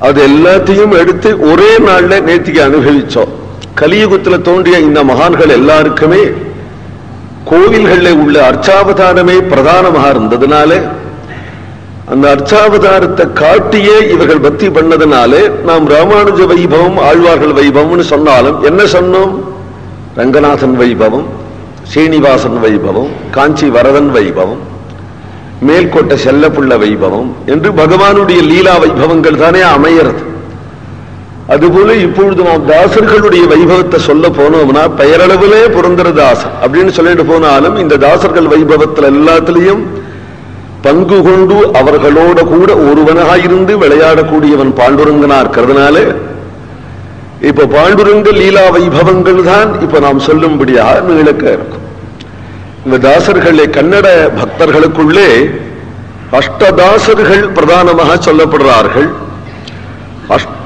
அது எல்லாத்தையும் எடுத்து ஒரே நாள்ல நேற்றுக்கு அனுபவிச்சோம். கலியுகத்துல தோன்றிய இந்த மகான்கள் எல்லாருக்குமே கோவில்களில் உள்ள அர்ச்சாவதாரமே பிரதானமாக இருந்ததுனால அந்த அர்ச்சாவதாரத்தை காட்டியே இவர்கள் பக்தி பண்ணதுனால நாம் ராமானுஜ வைபவம் ஆழ்வார்கள் வைபவம்னு சொன்னாலும் என்ன சொன்னோம்? ரங்கநாதன் வைபவம் ஸ்ரீனிவாசன் வைபவம் காஞ்சி வரதன் வைபவம் மேல்கோட்டை செல்லப்புள்ள வைபவம் என்று பகவானுடைய லீலா வைபவங்கள் தானே அமையறது. அதுபோல இப்பொழுது நாம் தாசர்களுடைய வைபவத்தை சொல்ல போனோம்னா பெயரளவிலே புரந்தர தாசர். அப்படின்னு சொல்லிட்டு போனாலும் இந்த தாசர்கள் வைபவத்துல எல்லாத்திலையும் பங்கு கொண்டு அவர்களோட கூட ஒருவனாயிருந்து விளையாடக்கூடியவன் பாண்டுரங்கனா இருக்கிறதுனால இப்ப பாண்டுரங்க லீலா வைபவங்கள் தான் இப்ப நாம் சொல்லும்படியாக நீளக்க இருக்கும். இந்த தாசர்களே கன்னட பக்தர்களுக்குள்ளே அஷ்டதாசர்கள் பிரதானமாக சொல்லப்படுறார்கள்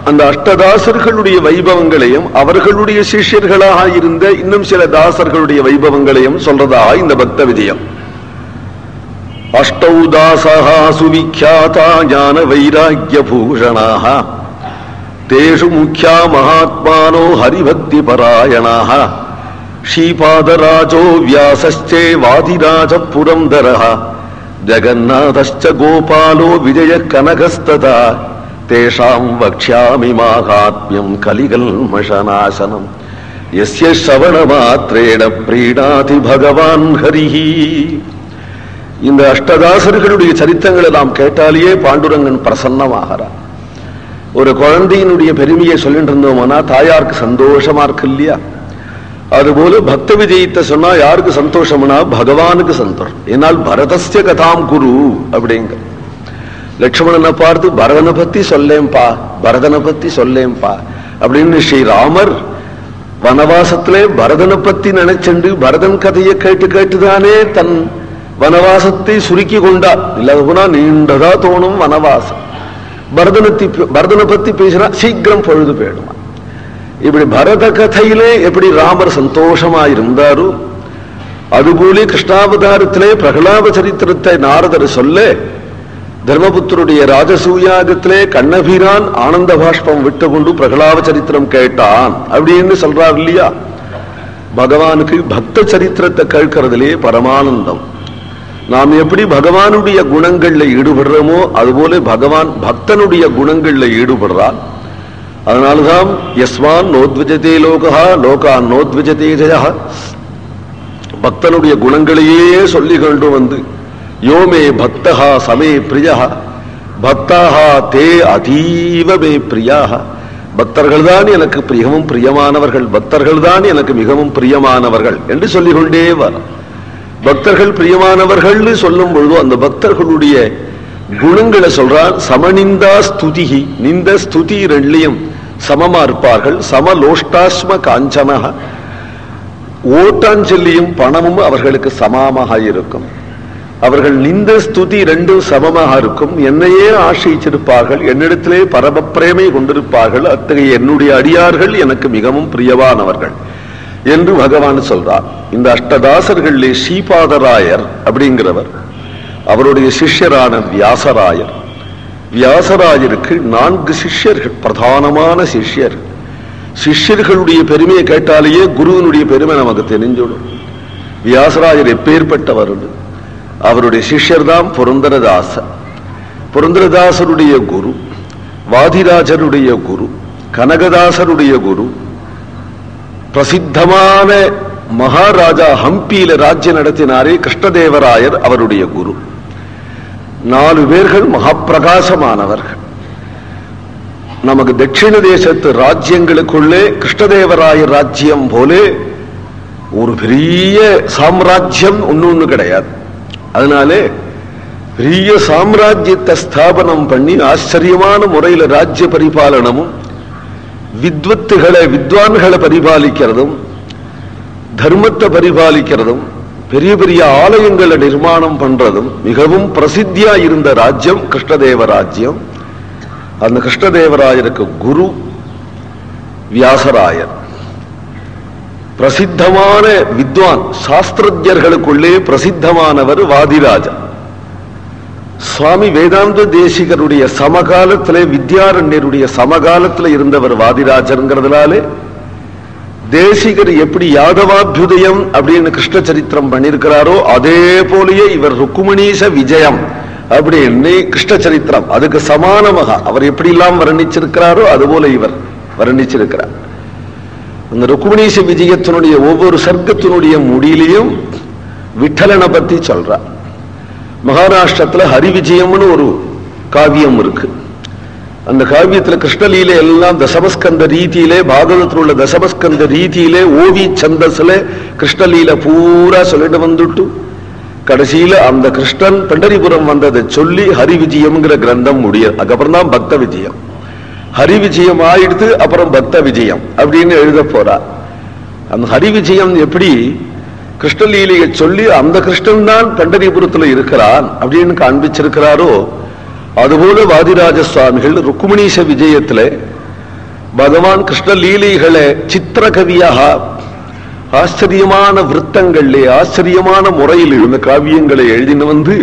அந்த அஷ்டதாசர்களுடைய வைபவங்களையும் அவர்களுடைய சிஷியர்களாக இருந்த இன்னும் சில தாசர்களுடைய வைபவங்களையும் சொல்றதா இந்த பக்த விஜயம் அஷ்டௌ தாசகா ஞான வைராக்கிய பூஷணாக தேஷு முக்கியா மகாத்மானோ ஹரிபக்தி பராயணாக ஸ்ரீபாதராஜோ வியாசஸ்சே வாதிராஜ புரந்தரः ஜகநாதश्च கோபாலோ விஜய கனகஸ்ததா தேஷாம் வக்ஷ்யாமி மாகாத்மியம் கலிகல்மஷநாசனம் யஸ்ய ஸ்ரவண மாத்திரேண பிரீணாதி பகவான் ஹரிஹி இந்த அஷ்டதாசர்களுடைய சரித்திரங்களை நாம் கேட்டாலேயே பாண்டுரங்கன் பிரசன்னமாகிறார். ஒரு குழந்தையினுடைய பெருமையை சொல்லிட்டு இருந்தோம்னா தாயாருக்கு சந்தோஷமா இருக்கு இல்லையா அதுபோல பக்த விஜயத்தை சொன்னா யாருக்கு சந்தோஷம்னா பகவானுக்கு சந்தோஷம். என்னால் பரதஸ்ய கதாம் குரு அப்படிங்க. லட்சுமணனை பார்த்து பரதனை பத்தி சொல்லேன்பா பரதனை பத்தி சொல்லேன்பா அப்படின்னு ஸ்ரீராமர் வனவாசத்திலே பரதனை பத்தி நினைச்சண்டு பரதன் கதையை கேட்டு கேட்டுதானே தன் வனவாசத்தை சுருக்கி கொண்டார். இல்லாத போனா நீண்டதா தோணும் வனவாசம். பரதனத்தி பரதனை பத்தி பேசினா சீக்கிரம் பொழுது போயிடுமா. இப்படி பரத கதையிலே எப்படி ராமர் சந்தோஷமா இருந்தாரோ அதுபோல கிருஷ்ணாவதாரத்திலே பிரகலாப சரித்திரத்தை நாரதர் சொல்ல தர்மபுத்தருடைய ராஜசூயாகத்திலே கண்ணபிரான் ஆனந்த பாஷ்பம் விட்டு கொண்டு சரித்திரம் கேட்டான். அப்படின்னு சொல்றார் இல்லையா? பகவானுக்கு பக்த சரித்திரத்தை கேட்கறதுலே பரமானந்தம். நாம் எப்படி பகவானுடைய குணங்கள்ல ஈடுபடுறோமோ அதுபோல பகவான் பக்தனுடைய குணங்கள்ல ஈடுபடுறான் அதனால்தான் யஸ்வான் நோத்விஜதே லோகா லோகான் நோத்விஜதே ஜயா. பக்தனுடைய குணங்களையே சொல்லி கொண்டு வந்து யோமே பக்தஹா சமே பிரியா. பக்தாகா தே அதீவமே பிரியாக பக்தர்கள் தான் எனக்கு மிகவும் பிரியமானவர்கள் பக்தர்கள் தான் எனக்கு மிகவும் பிரியமானவர்கள் என்று சொல்லிக்கொண்டே வர பக்தர்கள் பிரியமானவர்கள்னு சொல்லும் பொழுது அந்த பக்தர்களுடைய குணங்களை சொல்றான் சமநிந்தா ஸ்துதிகி நிந்த ஸ்துதி ரெண்டுலையும் சமமா இருப்பார்கள். சமலோஷ்டாஸ்ம காஞ்சனக ஓட்டாஞ்சல்லியும் பணமும் அவர்களுக்கு சமமாக இருக்கும். அவர்கள் நிந்த ஸ்துதி ரெண்டும் சமமாக இருக்கும். என்னையே ஆசிரிச்சிருப்பார்கள் என்னிடத்திலே பரமப்பிரேமை கொண்டிருப்பார்கள். அத்தகைய என்னுடைய அடியார்கள் எனக்கு மிகவும் பிரியமானவர்கள் என்று பகவான் சொல்றார். இந்த அஷ்டதாசர்களிலே ஸ்ரீபாதராயர் அப்படிங்கிறவர். அவருடைய சிஷ்யரான வியாசராயர். வியாசராஜருக்கு நான்கு சிஷ்யர்கள் பிரதானமான சிஷ்யர். சிஷ்யர்களுடைய பெருமையை கேட்டாலேயே குருவினுடைய பெருமை நமக்கு தெரிஞ்சிடும். வியாசராஜர் எப்பேற்பட்டவர்? அவருடைய சிஷ்யர் தான் புரந்தரதாசர் புரந்தரதாசருடைய குரு வாதிராஜருடைய குரு கனகதாசருடைய குரு பிரசித்தமான மகாராஜா ஹம்பியில ராஜ்யம் நடத்தினாரே கிருஷ்ணதேவராயர் அவருடைய குரு. நாலு பேர்கள் மகாப்பிரகாசமானவர்கள். நமக்கு தட்சிண தேசத்து ராஜ்யங்களுக்குள்ளே கிருஷ்ணதேவராய ராஜ்யம் போலே ஒரு பெரிய சாம்ராஜ்யம் ஒன்னொன்னு கிடையாது. அதனாலே பெரிய சாம்ராஜ்யத்தை ஸ்தாபனம் பண்ணி ஆச்சரியமான முறையில ராஜ்ய பரிபாலனமும் வித்வத்துகளை வித்வான்களை பரிபாலிக்கிறதும் தர்மத்தை பரிபாலிக்கிறதும் பெரிய பெரிய ஆலயங்களை நிர்மாணம் பண்றதும் மிகவும் பிரசித்தியா இருந்த ராஜ்யம் கிருஷ்ணதேவ ராஜ்யம் அந்த கிருஷ்ணதேவராயருக்கு குரு வியாசராயர். பிரசித்தமான வித்வான் சாஸ்திரஜர்களுக்குள்ளே பிரசித்தமானவர் வாதிராஜா. சுவாமி வேதாந்த தேசிகருடைய சமகாலத்திலே வித்யாரண்யருடைய சமகாலத்துல இருந்தவர் வாதிராஜருங்கிறதுனாலே தேசிகர் எப்படி யாதவாபியுதயம் அப்படின்னு கிருஷ்ண சரித்திரம் பண்ணியிருக்கிறாரோ அதே போலயே இவர் ருக்குமணீச விஜயம் அப்படின்னு கிருஷ்ண சரித்திரம் அதுக்கு சமானமாக அவர் எப்படி எல்லாம் வர்ணிச்சிருக்கிறாரோ அதுபோல இவர் வர்ணிச்சிருக்கிறார். அந்த ருக்குமணீச விஜயத்தினுடைய ஒவ்வொரு சர்க்கத்தினுடைய முடியிலையும் விட்டலனை பத்தி சொல்றார். மகாராஷ்டிரத்துல ஹரி விஜயம்னு ஒரு காவியம் இருக்கு. அந்த காவியத்துல கிருஷ்ணலீலை எல்லாம் தசமஸ்கந்த ரீதியிலே பாகவதத்தில் உள்ள தசமஸ்கந்த ரீதியிலே ஓவி சந்தஸ்ல கிருஷ்ணலீல பூரா சொல்லிட்டு வந்துட்டு கடைசியில அந்த கிருஷ்ணன் பண்டரிபுரம் வந்ததை சொல்லி ஹரி விஜயம்ங்கிற கிரந்தம் முடியும் அதுக்கப்புறம் தான் பக்த விஜயம். ஹரி விஜயம் ஆயிடுத்து அப்புறம் பக்த விஜயம் அப்படின்னு எழுத போறா. அந்த ஹரி விஜயம் எப்படி கிருஷ்ணலீலையை சொல்லி அந்த கிருஷ்ணன் தான் பண்டரிபுரத்துல இருக்கிறான் அப்படின்னு காண்பிச்சிருக்கிறாரோ அதுபோல வாதிராஜ சுவாமிகள் ருக்குமணீஷ விஜயத்துல பகவான் கிருஷ்ண லீலைகளை சித்திரகவியாக ஆச்சரியமான விருத்தங்கள்லே ஆச்சரியமான முறையில் இந்த காவியங்களை எழுதின வந்து